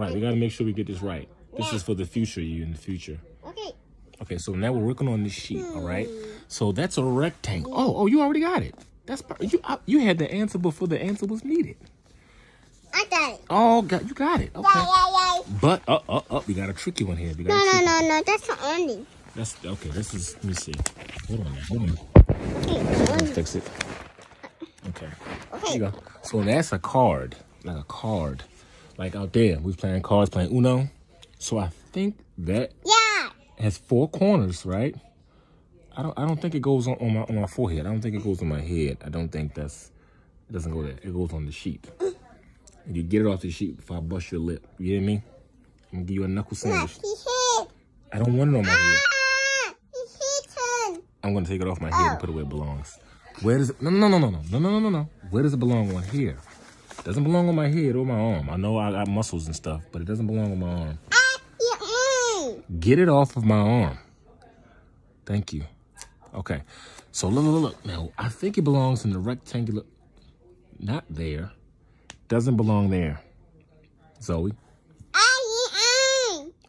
Right, we gotta make sure we get this right. This is for the future you in the future. Okay. Okay, so now we're working on this sheet, all right? So that's a rectangle. Oh, oh, you already got it. That's you. uh, You had the answer before the answer was needed. I got it. Oh, got you got it. Yeah, Okay. yeah, yeah. But uh, uh, uh, we got a tricky one here. We got No, no, no, no. That's the only. That's okay. This is. Let me see. Hold on. Hold on. Okay, fix it. Okay. There Okay. you go. So that's a card, like a card, like out there. We playing cards, playing Uno. So I think that Yeah. has four corners, right? I don't. I don't think it goes on, on my on my forehead. I don't think it goes on my head. I don't think that's. It doesn't go there. It goes on the sheet. And you get it off the sheet before I bust your lip. You hear me? I'm gonna give you a knuckle sandwich. I don't want it on my head. Ah. I'm gonna take it off my head and put it where it belongs. Where does it? No, no, no, no, no, no, no, no, no, no. Where does it belong on here? Doesn't belong on my head or my arm. I know I got muscles and stuff, but it doesn't belong on my arm. Get it off of my arm. Thank you. Okay. So look, look, look. Now I think it belongs in the rectangular. Not there. Doesn't belong there. Zoey.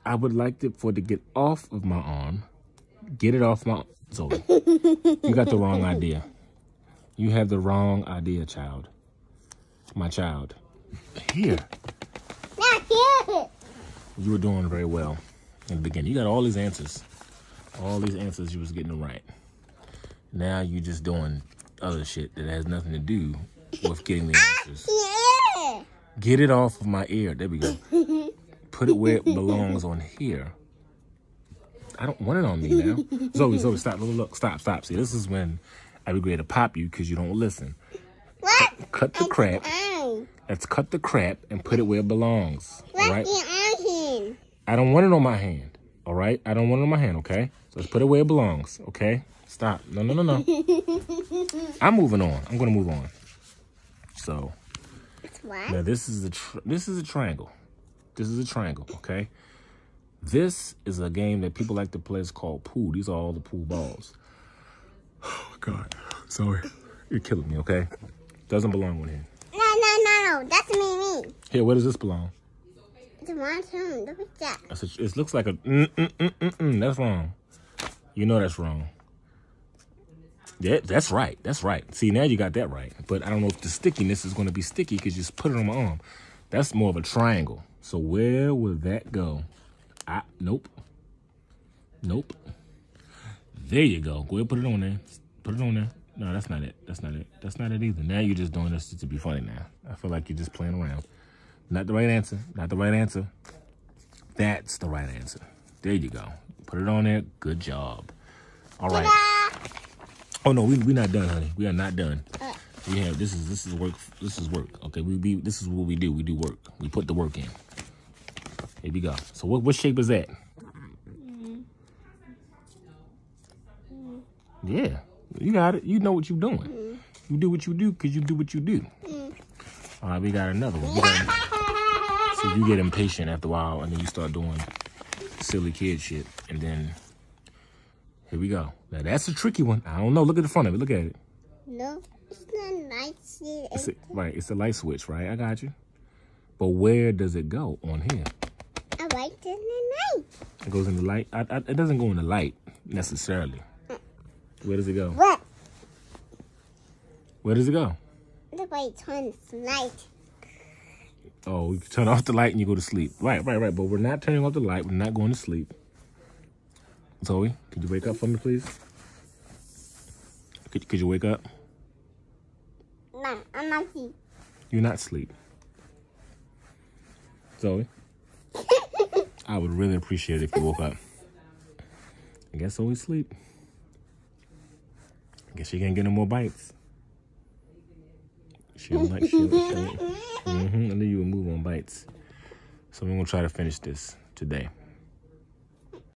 I would like it for it to get off of my arm. Get it off my Zoey. you got the wrong idea. You have the wrong idea, child. My child. Here. Not here. You were doing very well in the beginning. You got all these answers. All these answers you was getting right. Now you just doing other shit that has nothing to do with getting the answers. Yeah. Get it off of my ear. There we go. Put it where it belongs on here. I don't want it on me now. Zoey, Zoey, stop. Look, look, stop, stop. See, this is when I be ready to pop you because you don't listen. What? Cut the crap. Let's cut the crap and put it where it belongs. All right? I don't want it on my hand. All right? I don't want it on my hand, okay? So let's put it where it belongs, okay? Stop. No, no, no, no. I'm moving on. I'm going to move on. So, What? now this is a this is a triangle. This is a triangle, okay? This is a game that people like to play. It's called pool. These are all the pool balls. Oh god. Sorry. You're killing me, okay? Doesn't belong on here. No, no, no, no. That's me, me. Here, where does this belong? It's one too. Look at that. That's a, it looks like a mm, mm, mm, mm, mm. That's wrong. You know that's wrong. Yeah, that's right. That's right. See, now you got that right. But I don't know if the stickiness is going to be sticky because you just put it on my arm. That's more of a triangle. So where would that go? I, nope. Nope. There you go. Go ahead, put it on there. Put it on there. No, that's not it. That's not it. That's not it either. Now you're just doing this to be funny now. I feel like you're just playing around. Not the right answer. Not the right answer. That's the right answer. There you go. Put it on there. Good job. All right. Oh no, we we not done, honey. We are not done. Uh. We have this is this is work. This is work. Okay, we be this is what we do. We do work. We put the work in. Here we go. So what what shape is that? Yeah, you got it. You know what you're doing. Mm-hmm. You do what you do because you do what you do. Mm-hmm. All right, we got another one. You got- so you get impatient after a while, and then you start doing silly kid shit, and then here we go. Now that's a tricky one. I don't know. Look at the front of it. Look at it. No, it's not nice. It's a, right. It's a light switch, right? I got you. But where does it go on here? I like it in the night. It goes in the light. I, I, it doesn't go in the light necessarily. Where does it go? What? Where does it go? The way turns light. Oh, you turn off the light and you go to sleep. Right, right, right. But we're not turning off the light. We're not going to sleep. Zoey, could you wake up for me, please? Could, could you wake up? No, I'm not see. You're not asleep. Zoey? I would really appreciate it if you woke up. I guess Zoey's sleep. Guess she can't get no more bites. She don't like she don't, she don't. Mm-hmm. I knew you would move on bites. So we're gonna try to finish this today.